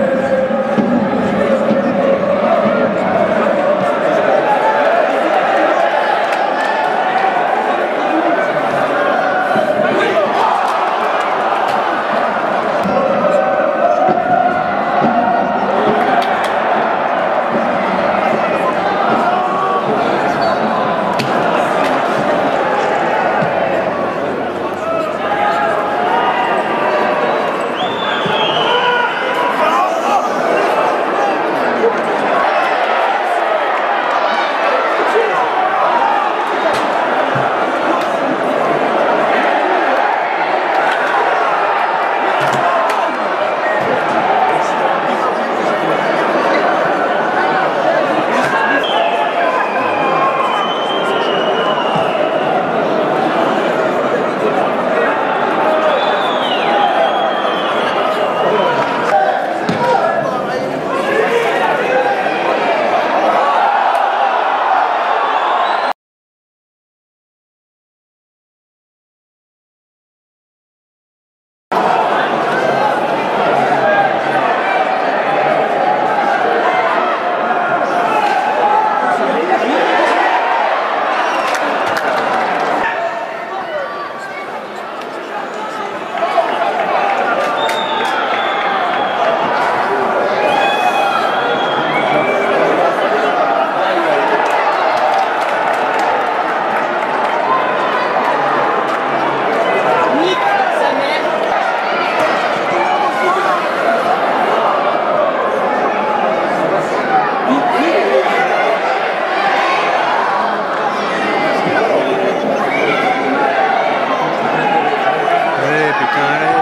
Amen. bacana.